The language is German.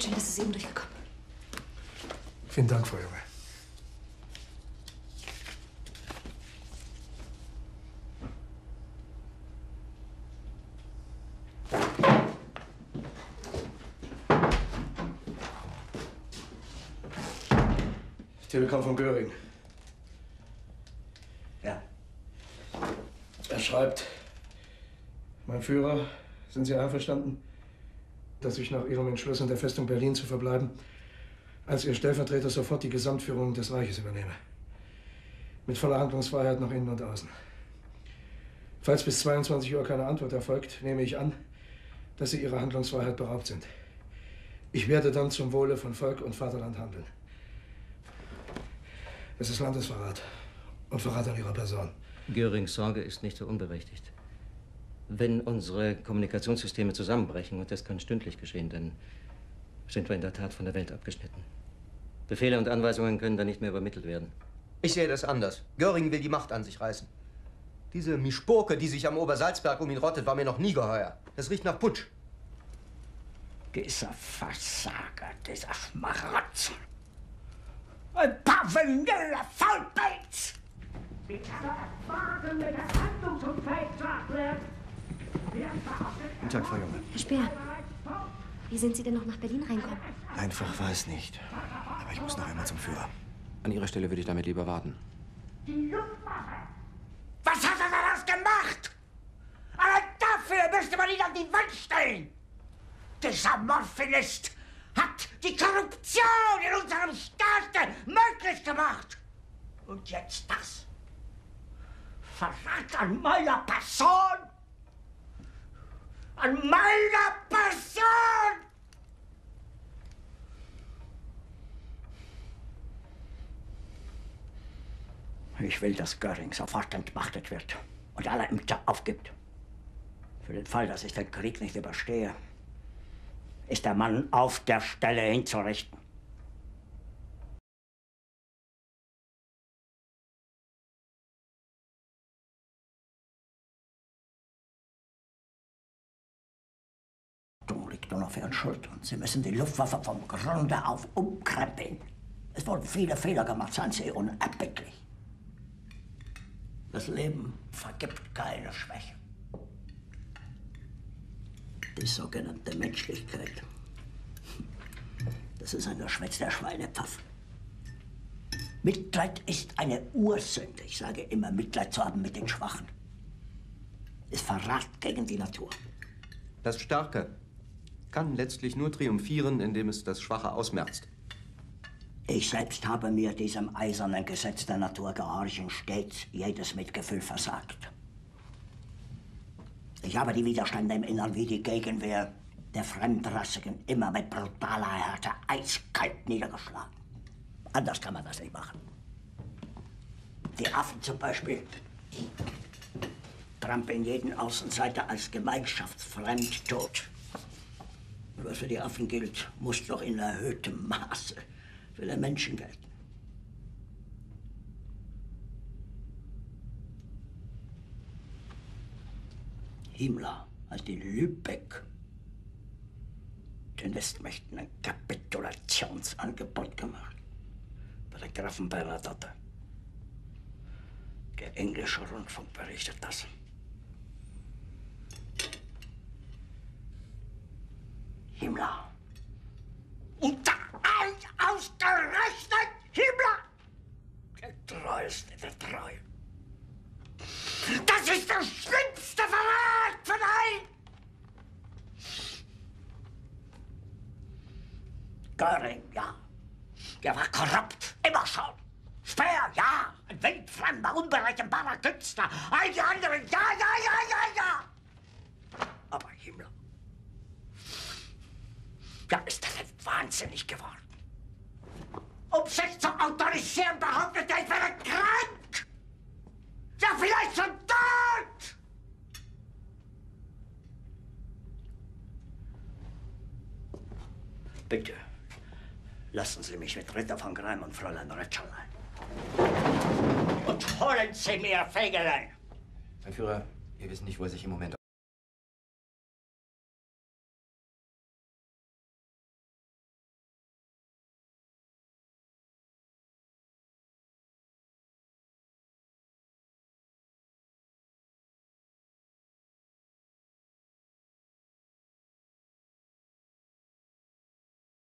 Schön, dass es eben durchgekommen. Vielen Dank, Frau Junge. Telegramm von Göring. Ja. Er schreibt, mein Führer, sind Sie einverstanden, dass ich nach Ihrem Entschluss in der Festung Berlin zu verbleiben, als Ihr Stellvertreter sofort die Gesamtführung des Reiches übernehme? Mit voller Handlungsfreiheit nach innen und außen. Falls bis 22 Uhr keine Antwort erfolgt, nehme ich an, dass Sie Ihrer Handlungsfreiheit beraubt sind. Ich werde dann zum Wohle von Volk und Vaterland handeln. Es ist Landesverrat und Verrat an Ihrer Person. Görings Sorge ist nicht so unberechtigt. Wenn unsere Kommunikationssysteme zusammenbrechen, und das kann stündlich geschehen, dann sind wir in der Tat von der Welt abgeschnitten. Befehle und Anweisungen können dann nicht mehr übermittelt werden. Ich sehe das anders. Göring will die Macht an sich reißen. Diese Mischpurke, die sich am Obersalzberg um ihn rottet, war mir noch nie geheuer. Das riecht nach Putsch. Dieser Versager, dieser Schmarotzer. Ein paar vanille Faulpelz! Die erwarten mit der Handlungsunfähig zu erklären. Guten Tag, Frau Junge. Herr Speer, wie sind Sie denn noch nach Berlin reinkommen? Einfach war es nicht. Aber ich muss noch einmal zum Führer. An Ihrer Stelle würde ich damit lieber warten. Die Luftwaffe! Was hat er daraus gemacht? Allein dafür müsste man ihn an die Wand stellen! Dieser Morphinist hat die Korruption in unserem Staat möglich gemacht. Und jetzt das. Verrat an meiner Person! An meiner Person! Ich will, dass Göring sofort entmachtet wird und alle Ämter aufgibt. Für den Fall, dass ich den Krieg nicht überstehe, ist der Mann auf der Stelle hinzurichten. Noch für Ihren Schultern. Sie müssen die Luftwaffe vom Grunde auf umkrempeln. Es wurden viele Fehler gemacht, seien Sie unerbittlich. Das Leben vergibt keine Schwäche. Die sogenannte Menschlichkeit. Das ist ein Geschwätz der Schweinepfaff. Mitleid ist eine Ursünde. Ich sage immer, Mitleid zu haben mit den Schwachen. Ist Verrat gegen die Natur. Das Starke kann letztlich nur triumphieren, indem es das Schwache ausmerzt. Ich selbst habe mir diesem eisernen Gesetz der Natur gehorchen stets jedes Mitgefühl versagt. Ich habe die Widerstände im Innern wie die Gegenwehr der Fremdrassigen immer mit brutaler Härte eiskalt niedergeschlagen. Anders kann man das nicht machen. Die Affen zum Beispiel trampeln jeden Außenseiter als gemeinschaftsfremd tot. Was für die Affen gilt, muss doch in erhöhtem Maße für den Menschen gelten. Himmler hat in Lübeck den Westmächten ein Kapitulationsangebot gemacht. Bei der Grafen Bernadotte. Der englische Rundfunk berichtet das. Himmler. Und da ausgerechnet Himmler! Der treueste der Treuen. Das ist der schlimmste Verrat von allen! Göring, ja. Der war korrupt, immer schon. Speer, ja. Ein wildfremder, unberechenbarer Künstler. All die anderen, ja, ja, ja, ja, ja. Aber Himmler. Ja, ist das denn wahnsinnig geworden? Um sich zu autorisieren, behauptet er, ich wäre krank. Ja, vielleicht schon tot! Bitte, lassen Sie mich mit Ritter von Greim und Fräulein Retscherlein. Und holen Sie mir Fegelein! Mein Führer, wir wissen nicht, wo er sich im Moment